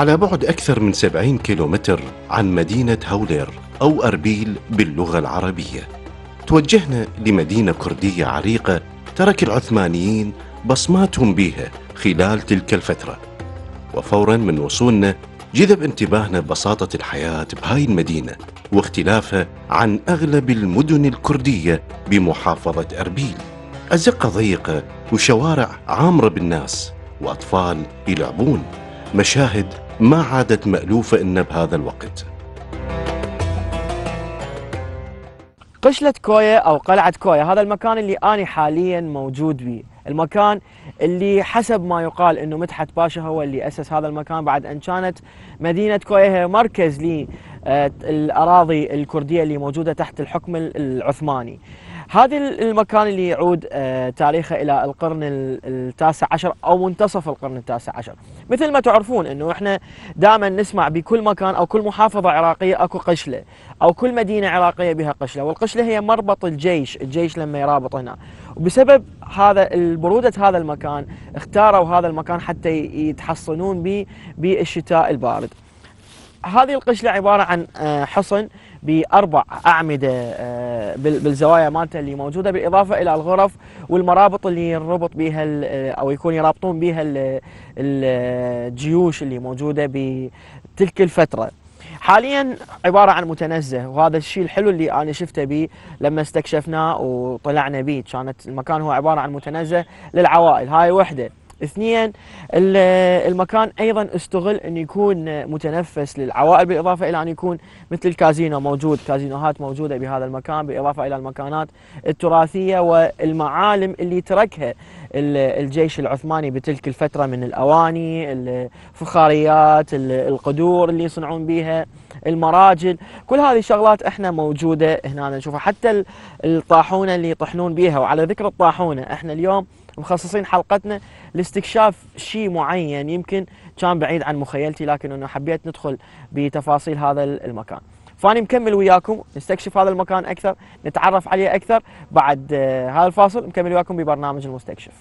على بعد أكثر من 70 كيلومتر عن مدينة هولير أو أربيل باللغة العربية. توجهنا لمدينة كردية عريقة ترك العثمانيين بصماتهم بها خلال تلك الفترة. وفورا من وصولنا جذب انتباهنا بساطة الحياة بهاي المدينة واختلافها عن أغلب المدن الكردية بمحافظة أربيل. أزقة ضيقة وشوارع عامرة بالناس وأطفال يلعبون. مشاهد ما عادت مألوفة إن بهذا الوقت. قشلة كويا أو قلعة كويا هذا المكان اللي أنا حاليا موجود به المكان اللي حسب ما يقال أنه مدحت باشا هو اللي أسس هذا المكان بعد أن كانت مدينة كويا هي مركز للأراضي الكردية اللي موجودة تحت الحكم العثماني. هذا المكان اللي يعود آه، تاريخه إلى القرن التاسع عشر أو منتصف القرن التاسع عشر. مثل ما تعرفون إنه إحنا دائما نسمع بكل مكان أو كل محافظة عراقية أكو قشلة أو كل مدينة عراقية بها قشلة والقشلة هي مربط الجيش الجيش لما يرابط هنا. وبسبب هذا البروده هذا المكان اختاروا هذا المكان حتى يتحصنون به بالشتاء البارد. هذه القشلة عبارة عن آه، حصن بأربع أعمدة آه، بالزوايا مالته اللي موجودة بالإضافة إلى الغرف والمرابط اللي يربط بها أو يكون يرابطون بها الجيوش اللي موجودة بتلك الفترة. حاليا عبارة عن متنزه وهذا الشيء الحلو اللي أنا شفته به لما استكشفناه وطلعنا به كانت المكان هو عبارة عن متنزه للعوائل. هاي وحدة. اثنيا المكان أيضا استغل أن يكون متنفس للعوائل بالإضافة إلى أن يكون مثل الكازينو موجود كازينوهات موجودة بهذا المكان بالإضافة إلى المكانات التراثية والمعالم اللي تركها الجيش العثماني بتلك الفترة من الأواني الفخاريات القدور اللي يصنعون بها المراجل. كل هذه الشغلات إحنا موجودة هنا نشوفها. حتى الطاحونة اللي يطحنون بها وعلى ذكر الطاحونة إحنا اليوم مخصصين حلقتنا لاستكشاف شيء معين. يمكن كان بعيد عن مخيلتي لكن إنه حبيت ندخل بتفاصيل هذا المكان. فاني مكمل وياكم. نستكشف هذا المكان أكثر نتعرف عليه أكثر. بعد آه، هذا الفاصل مكمل وياكم ببرنامج المستكشف.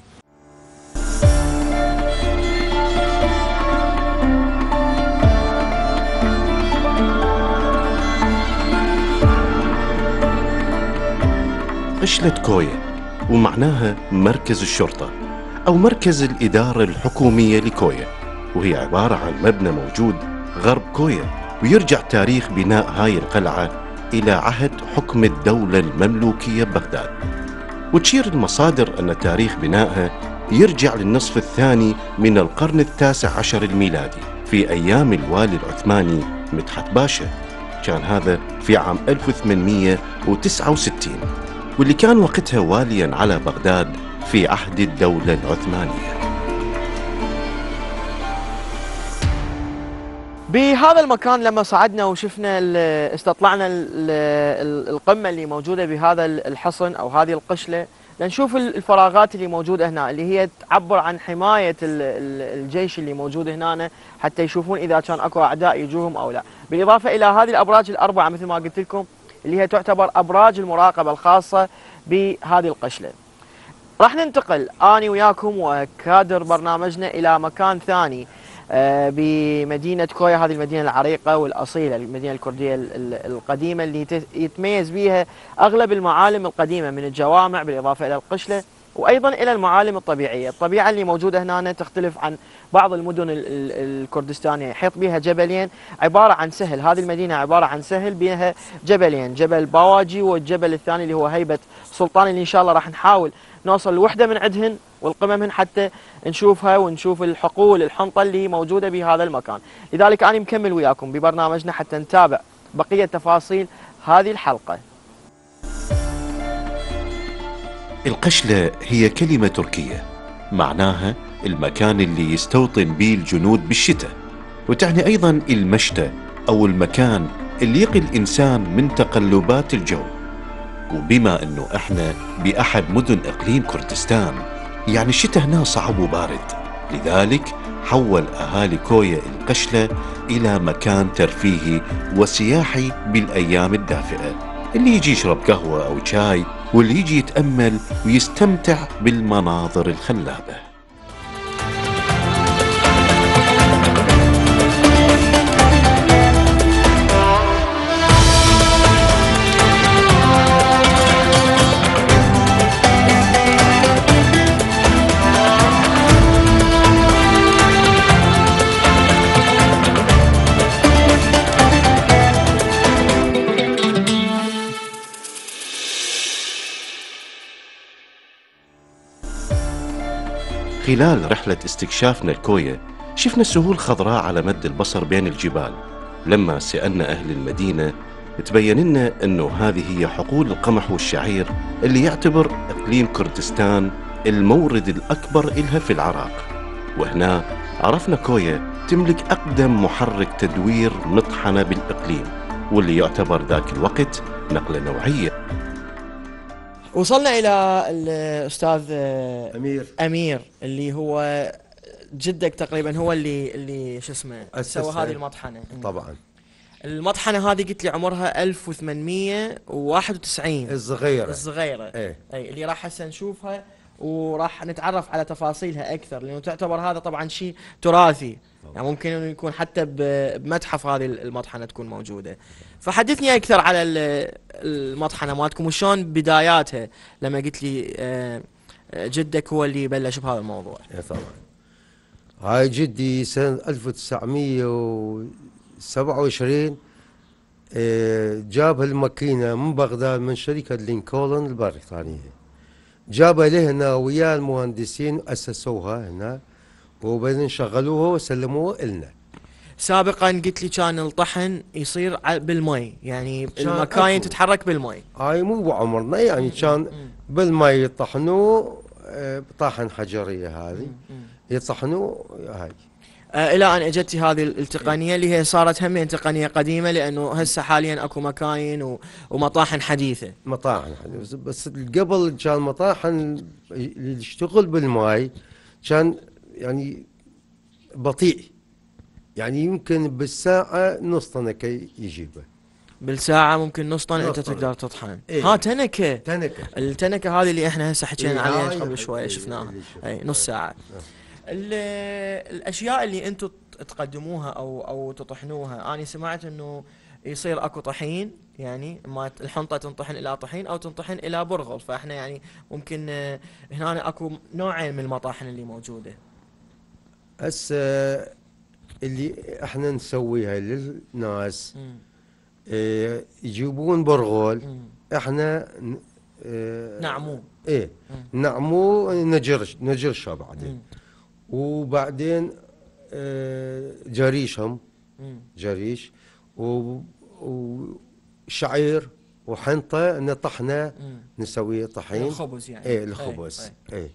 قشلة كوية ومعناها مركز الشرطة أو مركز الإدارة الحكومية لكويا. وهي عبارة عن مبنى موجود غرب كويا ويرجع تاريخ بناء هاي القلعة إلى عهد حكم الدولة المملوكية ببغداد وتشير المصادر أن تاريخ بنائها يرجع للنصف الثاني من القرن التاسع عشر الميلادي في أيام الوالي العثماني مدحت باشا. كان هذا في عام 1869 واللي كان وقتها واليا على بغداد في عهد الدولة العثمانية. بهذا المكان لما صعدنا وشفنا استطلعنا القمة اللي موجودة بهذا الحصن أو هذه القشلة لنشوف الفراغات اللي موجودة هنا اللي هي تعبر عن حماية الجيش اللي موجود هنا حتى يشوفون إذا كان أكو أعداء يجوهم أو لا. بالإضافة إلى هذه الأبراج الأربعة مثل ما قلت لكم اللي هي تعتبر أبراج المراقبة الخاصة بهذه القشلة. راح ننتقل آني وياكم وكادر برنامجنا إلى مكان ثاني آه، بمدينة كويا هذه المدينة العريقة والأصيلة المدينة الكردية القديمة اللي يتميز بها أغلب المعالم القديمة من الجوامع بالإضافة إلى القشلة. وأيضا إلى المعالم الطبيعية. الطبيعة اللي موجودة هنا تختلف عن بعض المدن الكردستانية. يحيط بها جبلين عبارة عن سهل. هذه المدينة عبارة عن سهل بها جبلين. جبل باواجي والجبل الثاني اللي هو هيبة سلطان اللي إن شاء الله راح نحاول نوصل لوحدة من عندهن والقممهن حتى نشوفها ونشوف الحقول الحنطة اللي موجودة بهذا المكان. لذلك أنا مكمل وياكم ببرنامجنا حتى نتابع بقية تفاصيل هذه الحلقة. القشلة هي كلمة تركية معناها المكان اللي يستوطن به الجنود بالشتاء وتعني أيضا المشتى أو المكان اللي يقي الإنسان من تقلبات الجو. وبما أنه إحنا بأحد مدن إقليم كردستان يعني الشتاء هنا صعب وبارد لذلك حول أهالي كويا القشلة إلى مكان ترفيهي وسياحي بالأيام الدافئة اللي يجي يشرب قهوة أو شاي واللي يجي يتأمل ويستمتع بالمناظر الخلابة. خلال رحلة استكشافنا الكوية شفنا السهول خضراء على مد البصر بين الجبال. لما سألنا أهل المدينة تبين لنا أنه هذه هي حقول القمح والشعير اللي يعتبر إقليم كردستان المورد الأكبر إلها في العراق. وهنا عرفنا كويا تملك أقدم محرك تدوير مطحنة بالإقليم واللي يعتبر ذاك الوقت نقلة نوعية. وصلنا إلى الاستاذ أمير. أمير اللي هو جدك تقريبا هو اللي اللي شو اسمه. سوى هذه المطحنة. طبعا. المطحنة هذه قلت لي عمرها 1891 الصغيرة. الصغيرة. إيه. أي اللي راح هسه نشوفها وراح نتعرف على تفاصيلها أكثر لأنه تعتبر هذا طبعا شيء تراثي. يعني ممكن إنه يكون حتى بمتحف هذه المطحنة تكون موجودة. فحدثني أكثر على ال- المطحنة مالتكم وشلون بداياتها لما قلت لي آه، آه، جدك هو اللي بلش بهذا الموضوع. إيه طبعا هاي جدي سنة 1927 إيه، جاب الماكينة من بغداد من شركة لينكولن البريطانية. جابها لهنا ويا المهندسين أسسوها هنا وبعدين شغلوها وسلموها إلنا. سابقا قلت لي كان الطحن يصير بالمي. يعني المكاين. تتحرك بالمي. هاي مو بعمرنا يعني كان بالماء يطحنوا إيه، بطاحن حجرية هذه. يطحنوا هاي. آه، إلى أن اجتي هذه التقنية اللي هي صارت همين تقنية قديمة لأنه هسه حاليا أكو مكاين ومطاحن حديثة. مطاحن بس- بس قبل كان مطاحن اللي يشتغل بالماي كان يعني بطيء. يعني يمكن بالساعة نص كي يجيبه بالساعة ممكن نص طن انت. تقدر تطحن. إيه. ها تنكة. تنكة. التنكة هذه اللي إحنا هسه حكينا إيه، عليها قبل شوية إيه، شفناها. اي نص ساعة. ال- الأشياء اللي أنتم تقدموها أو أو تطحنوها أنا سمعت إنه يصير أكو طحين يعني ما الحنطة تنطحن إلى طحين أو تنطحن إلى برغل. فإحنا يعني ممكن آه، هنا أكو نوعين من المطاحن اللي موجودة. هسه اللي إحنا نسويها للناس. إيه يجيبون برغول. إحنا إيه نعموه إيه مم. نعمو نجرش نجرشه بعدين. وبعدين إيه جريشهم. جريش وشعير وحنطة نطحنه مم. نسويه طحين الخبز يعني إيه الخبز. إيه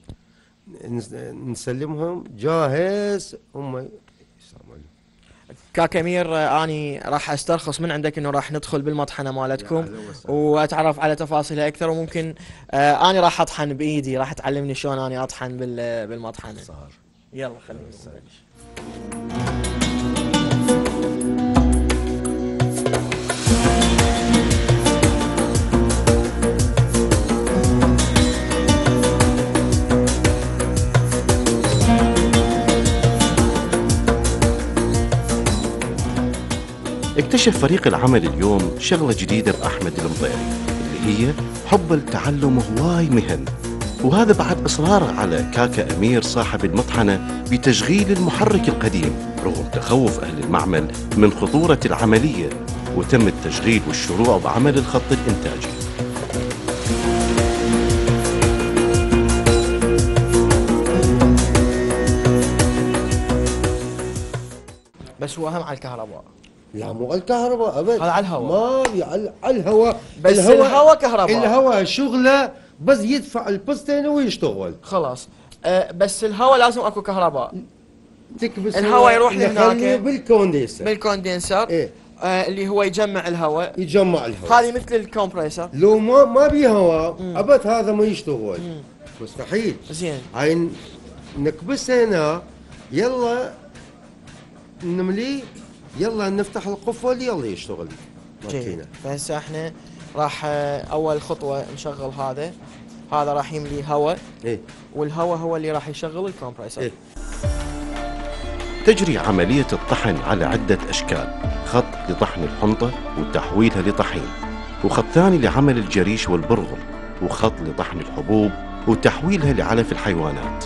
نس- نسلمهم جاهز هم يستعملون كاك امير آني راح أسترخص من عندك إنه راح ندخل بالمطحنة مالتكم. وأتعرف على تفاصيلها أكثر وممكن آه آني راح أطحن بإيدي راح تعلمني شلون آني أطحن بال- بالمطحنة. صار يلا خلينا نبلش. اكتشف فريق العمل اليوم شغلة جديدة بأحمد المطيري اللي هي حب التعلم هواي مهن. وهذا بعد إصراره على كاكا أمير صاحب المطحنة بتشغيل المحرك القديم رغم تخوف أهل المعمل من خطورة العملية وتم التشغيل والشروع بعمل الخط الإنتاجي. بس هو أهم على الكهرباء. لا مو على الكهرباء أبد. على الهواء. ما على الهواء. بس الهواء كهرباء. الهواء شغلة بس يدفع البستين ويشتغل. خلاص. آه بس الهواء لازم أكو كهرباء. تكبس الهواء يروح لهناك. بال condenser. بال condenser إيه. آه اللي هو يجمع الهواء. يجمع الهواء. هذه مثل ال compressor. لو ما ما بي هواء أبد هذا ما يشتغل. مستحيل. زين. هاي ن- نكبسها هنا يلا نملي يلا نفتح القفل يلا يشتغل ماكينة. فهسه إحنا راح آه، أول خطوة نشغل هذا. هذا راح يملي هواء. إيه. والهواء هو اللي راح يشغل الكمبريسر. إيه. تجري عملية الطحن على عدة أشكال. خط لطحن الحنطة وتحويلها لطحين. وخط ثاني لعمل الجريش والبرغل. وخط لطحن الحبوب وتحويلها لعلف الحيوانات.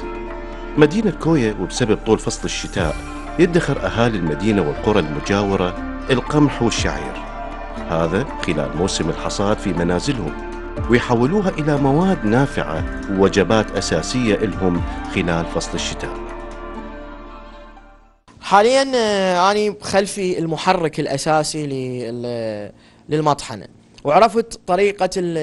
مدينة كويا وبسبب طول فصل الشتاء يدخر أهالي المدينة والقرى المجاورة القمح والشعير. هذا خلال موسم الحصاد في منازلهم ويحولوها إلى مواد نافعة ووجبات أساسية لهم خلال فصل الشتاء. حاليا آه، اني خلفي المحرك الأساسي لل- للمطحنة. وعرفت طريقة ال-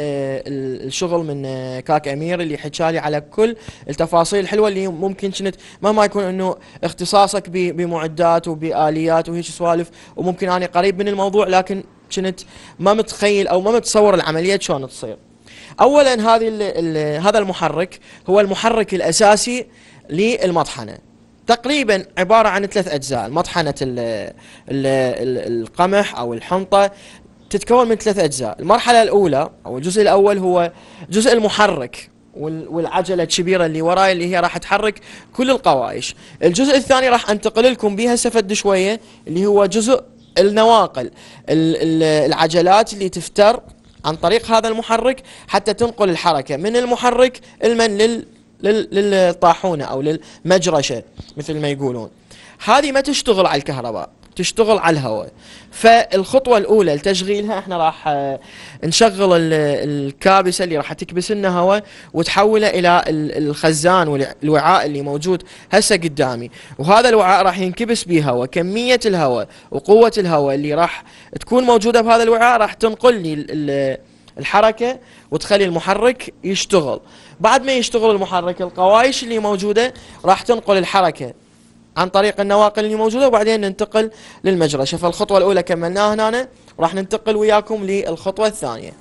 ال- الشغل من آه، كاك أمير اللي حكالي على كل التفاصيل الحلوة اللي ممكن كنت مهما يكون إنه اختصاصك بمعدات وبآليات وهيك سوالف وممكن اني قريب من الموضوع لكن كنت ما متخيل أو ما متصور العملية شلون تصير. اولا هذه ال ال هذا المحرك هو المحرك الأساسي للمطحنة تقريبا عبارة عن ثلاث ال ال القمح أو الحنطة تتكون من ثلاث أجزاء. المرحلة الأولى أو الجزء الأول هو جزء المحرك وال- والعجلة الكبيرة اللي وراي اللي هي راح تحرك كل القوايش الجزء الثاني راح أنتقل لكم بها سفد شوية اللي هو جزء النواقل ال- ال- العجلات اللي تفتر عن طريق هذا المحرك حتى تنقل الحركة من المحرك المن لل لل- للطاحونة أو للمجرشة مثل ما يقولون. هذه ما تشتغل على الكهرباء. تشتغل على الهواء. فالخطوة الأولى لتشغيلها إحنا راح آه، نشغل ال- الكابسة اللي راح تكبس لنا هواء وتحوله ال- الخزان والوعاء اللي موجود هسه قدامي. وهذا الوعاء راح ينكبس به هواء كمية الهواء وقوة الهواء اللي راح تكون موجودة بهذا الوعاء راح تنقل لي ال- ال- الحركة وتخلي المحرك يشتغل. بعد ما يشتغل المحرك القوايش اللي موجودة راح تنقل الحركة. عن طريق النواقل اللي موجودة وبعدين ننتقل للمجرشه فالخطوه الأولى كملناها هنا راح ننتقل وياكم للخطوة الثانية.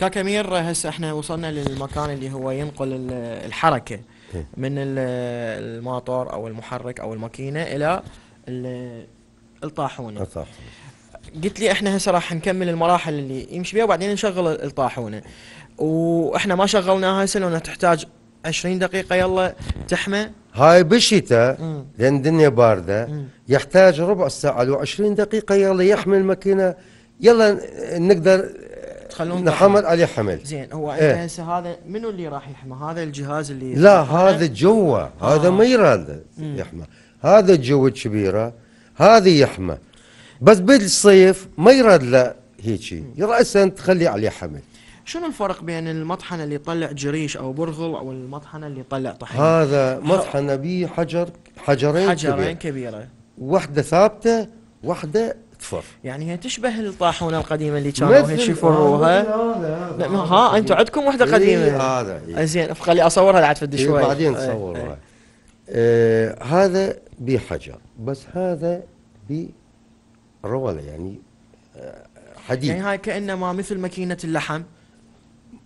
كاكامير هسه إحنا وصلنا للمكان اللي هو ينقل ال- الحركة. من ال- الموتور أو المحرك أو الماكينة إلى ال- الطاحونة. صح قلت لي إحنا هسه راح نكمل المراحل اللي يمشي بها وبعدين نشغل الطاحونة. وإحنا ما شغلناها هسه لأنها تحتاج 20 دقيقة. يلا تحمى. هاي بالشتاء. لأن الدنيا باردة مم. يحتاج ربع ساعة لو 20 دقيقة. يلا يحمل الماكينة. يلا نقدر تخلون نحمل عليه حمل. زين هو انت إيه. هسه هذا منو اللي راح يحمى هذا الجهاز اللي لا هذا جوا. هذا آه. ما يراد. يحمى هذا الجو الكبيره هذه يحمى بس بالصيف ما يراد له هيجي. راسا تخلي عليه حمل. شنو الفرق بين المطحنة اللي يطلع جريش أو برغل أو المطحنة اللي يطلع طحين؟ هذا مطحنة به حجر حجرين حجرين كبير. كبيرة. واحدة ثابتة واحدة تفر. يعني هي تشبه الطاحونة القديمة اللي كانوا هيك يفروها هذا لا ما- ها أنتم عندكم واحدة قديمة. هذا إيه. زين خلي أصورها بعد فد إيه، شوي. بعدين إيه، تصورها إيه. آه هذا بحجر بس هذا برولة يعني آه، حديد. يعني هاي كأنما مثل ماكينة اللحم.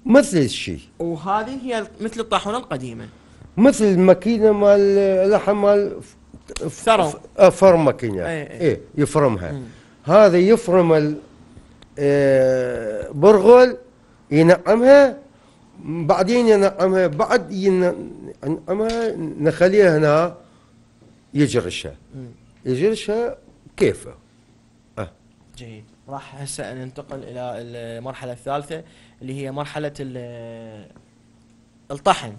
مثل الشيء. وهذه هي مثل الطاحونة القديمة. مثل الماكينة مال لحم مال ف- ف- ثرو. ف- آه، فرم ماكينة. إيه، إيه. إيه يفرمها. مم. هذا يفرم ال- آه، برغل ينعمها بعدين ينعمها بعد ينعمها نخليها هنا يجرشها. يجرشها كيفه؟ جيد. راح هسه ننتقل إلى المرحلة الثالثة اللي هي مرحلة ال- الطحن.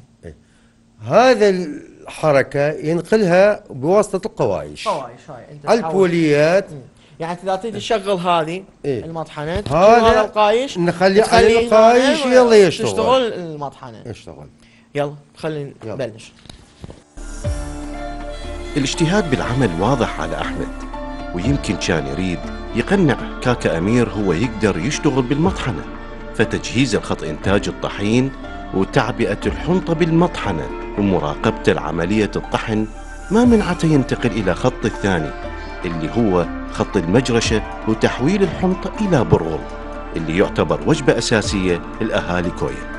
هذا الحركة ينقلها بواسطة القوايش. قوايش هاي أنت البوليات. يعني إذا تريد تشغل هذه إيه. المطحنه هذا القايش نخلي عليه القايش يلا يشتغل. تشتغل المطحنة. يشتغل. يلا خلينا. نبلش. الاجتهاد بالعمل واضح على أحمد ويمكن كان يريد يقنع كاكا أمير هو يقدر يشتغل بالمطحنة فتجهيز الخط إنتاج الطحين وتعبئة الحنطة بالمطحنة ومراقبته لعملية الطحن ما منعته ينتقل إلى خط الثاني. اللي هو خط المجرشة وتحويل الحنطة إلى برغل اللي يعتبر وجبة أساسية لأهالي كويا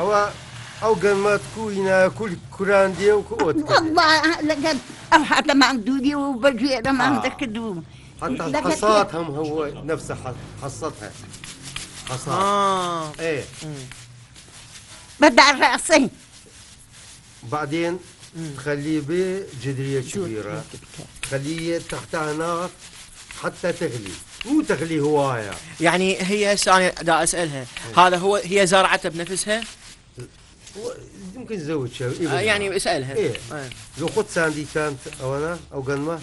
هو أو قال ما تكون كل كران دي وكوت والله لقد أفحت لما عندودي وبجي لما آه. عندك دوم حتى لقد- الحصات هم هو نفسه ح- حصتها. حصات. آه. إيه. بدع رأسي. بعدين؟ تخليه بجدرية كبيرة. تخليه تحتها نار حتى تغلي. مو تخليه هواية. يعني هي هسه أنا دا أسألها؟ هذا هو هي زارعته بنفسها؟ يمكن تزوج آه يعني اسالها. آه. لو خد ساندي كانت أو أنا أو قنمه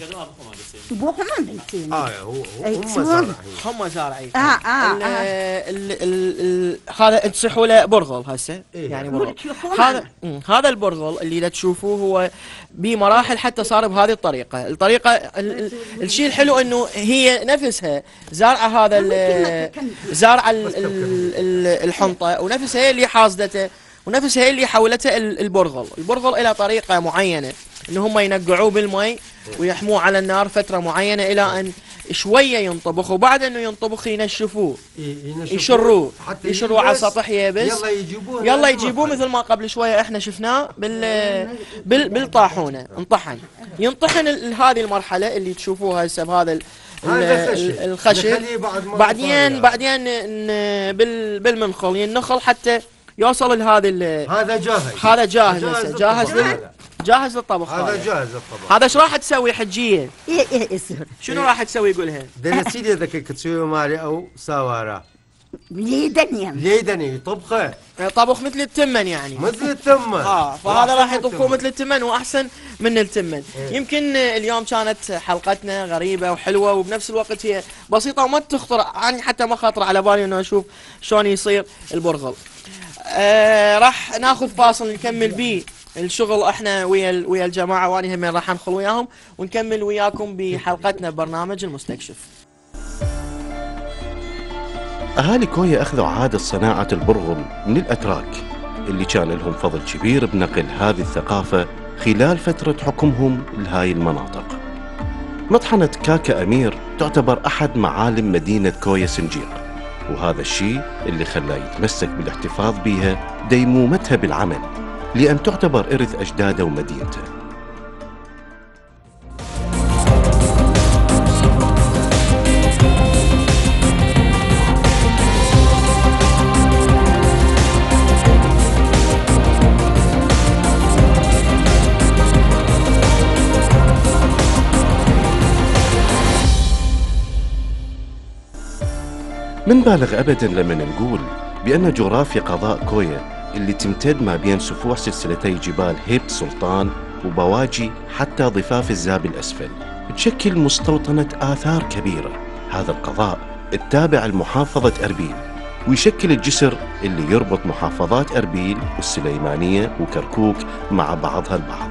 بوخ ما بيتين آه هو هو- هم. زارعين. هم زارعين. آه، آه، ال- آه. ال- ال- ال- هذا تسحوا له برغل هسه؟ إيه. يعني برغل. هذا هذا البرغل اللي دا تشوفوه هو بمراحل حتى صار بهذه الطريقة. الطريقة ال- ال- الشيء الحلو إنه هي نفسها زارعة هذا ال- زارعة ال- ال- ال- الحنطة ونفسها هي اللي حاصدته. ونفسها هي اللي حولته ال- البرغل البرغل إلى طريقة معينة إن هم ينقعوه بالمي ويحموه على النار فترة معينة إلى أن شوية ينطبخ وبعد إنه ينطبخ ينشفوه يشروه يشروه على. سطح يابس يلا يجيبوه يلا يجيبوه. مثل ما قبل شوية إحنا شفناه بال بال بالطاحونة انطحن ينطحن هذه المرحلة اللي تشوفوها هسه بهذا ال- هذا ال- خشب. الخشب بعدين. بعدين بال بالمنخل ينخل حتى يوصل لهذا ال- هذا جاهز. هذا جاهز. جاهز هسه جاهز للطبخ لل- هذا. جاهز للطبخ هذا جاهز هذا إيش راح تسوي حجية؟ إيه إيه يصير. شنو راح تسوي قولها دنسيدي ذاك كتسوي مالي أو ساوارا ليدنيا ليدني طبخة. طبخ مثل التمن يعني. مثل التمه آه فهذا راح يطبخوه. مثل التمن وأحسن من التمن. إيه. يمكن اليوم كانت حلقتنا غريبة وحلوة وبنفس الوقت هي بسيطة وما تخطر عني حتى ما خاطر على بالي إنه أشوف شلون يصير البرغل. آه راح ناخذ فاصل نكمل بيه الشغل إحنا ويا ويا الجماعة. واني هم راح ندخل وياهم ونكمل وياكم بحلقتنا ببرنامج المستكشف. أهالي كويا أخذوا عادة صناعة البرغل من الأتراك اللي كان لهم فضل كبير بنقل هذه الثقافة خلال فترة حكمهم لهاي المناطق. مطحنة كاكا أمير تعتبر أحد معالم مدينة كويا سنجيق. وهذا الشيء اللي خلاه يتمسك بالاحتفاظ بها ديمومتها بالعمل لأن تعتبر إرث أجداده ومدينته. من بالغ ابدا لما نقول بأن جغرافيا قضاء كويا اللي تمتد ما بين سفوح سلسلتي جبال هيب سلطان وبواجي حتى ضفاف الزاب الأسفل. تشكل مستوطنة آثار كبيرة. هذا القضاء التابع لمحافظة أربيل ويشكل الجسر اللي يربط محافظات أربيل والسليمانية وكركوك مع بعضها البعض.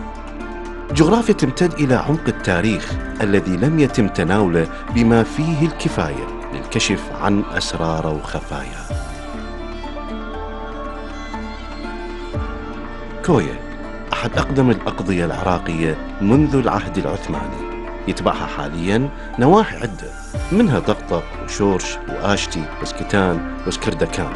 جغرافيا تمتد إلى عمق التاريخ الذي لم يتم تناوله بما فيه الكفاية. للكشف عن أسرار وخفايا. كويا أحد أقدم الأقضية العراقية منذ العهد العثماني. يتبعها حاليا نواحي عدة منها طقطق وشورش وآشتي وسكتان وسكردكان.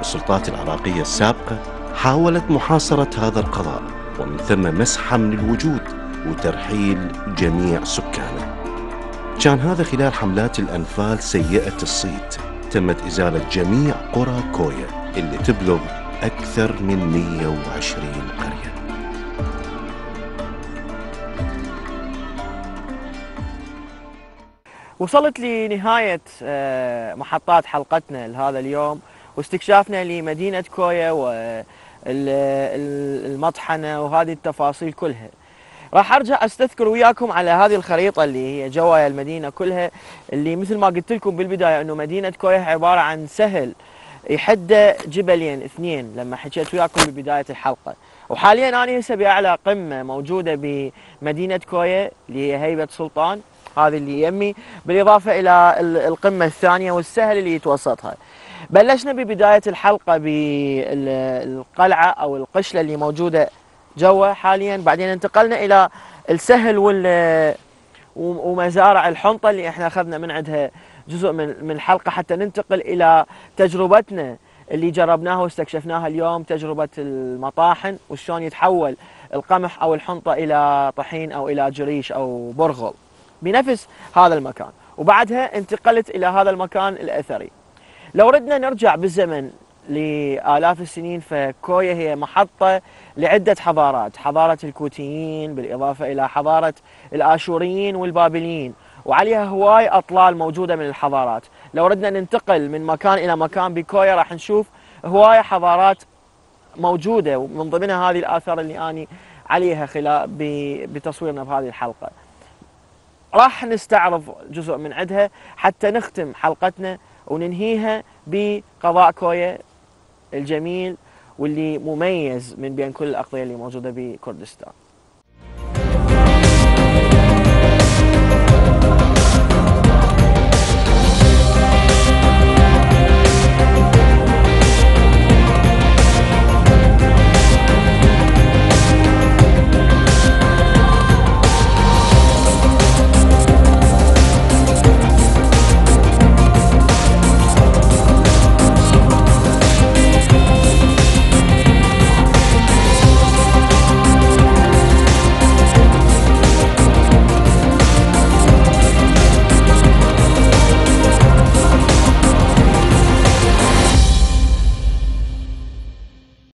السلطات العراقية السابقة حاولت محاصرة هذا القضاء ومن ثم مسحه من الوجود وترحيل جميع سكانه. كان هذا خلال حملات الأنفال سيئة الصيت. تمت إزالة جميع قرى كويا اللي تبلغ أكثر من 120 قرية. وصلت لنهاية آه، محطات حلقتنا لهذا اليوم واستكشافنا لمدينة كويا والمطحنة وهذه التفاصيل كلها. راح أرجع أستذكر وياكم على هذه الخريطة اللي هي جوايا المدينة كلها اللي مثل ما قلت لكم بالبداية إنه مدينة كويا عبارة عن سهل يحد جبلين اثنين لما حكيت وياكم ببداية الحلقة وحاليا أنا هسه بأعلى قمة موجودة بمدينة كويا اللي هي هيبة سلطان هذه اللي يمي بالإضافة إلى ال- القمة الثانية والسهل اللي يتوسطها. بلشنا ببداية الحلقة بالقلعه أو القشلة اللي موجودة جوا حاليا بعدين انتقلنا إلى السهل وال ومزارع الحنطة اللي إحنا أخذنا من عندها جزء من من الحلقة حتى ننتقل إلى تجربتنا اللي جربناها واستكشفناها اليوم تجربة المطاحن وشلون يتحول القمح أو الحنطة إلى طحين أو إلى جريش أو برغل. بنفس هذا المكان وبعدها انتقلت إلى هذا المكان الأثري لو ردنا نرجع بالزمن لآلاف السنين فكويا هي محطة لعدة حضارات حضارة الكوتيين بالإضافة إلى حضارة الآشوريين والبابليين. وعليها هواي أطلال موجودة من الحضارات. لو ردنا ننتقل من مكان إلى مكان بكويا راح نشوف هواي حضارات موجودة. ومن ضمنها هذه الآثار اللي أني عليها خلال بتصويرنا بهذه الحلقة. راح نستعرض جزء من عندها حتى نختم حلقتنا وننهيها بقضاء كويا الجميل واللي مميز من بين كل الأقضية اللي موجودة بكردستان.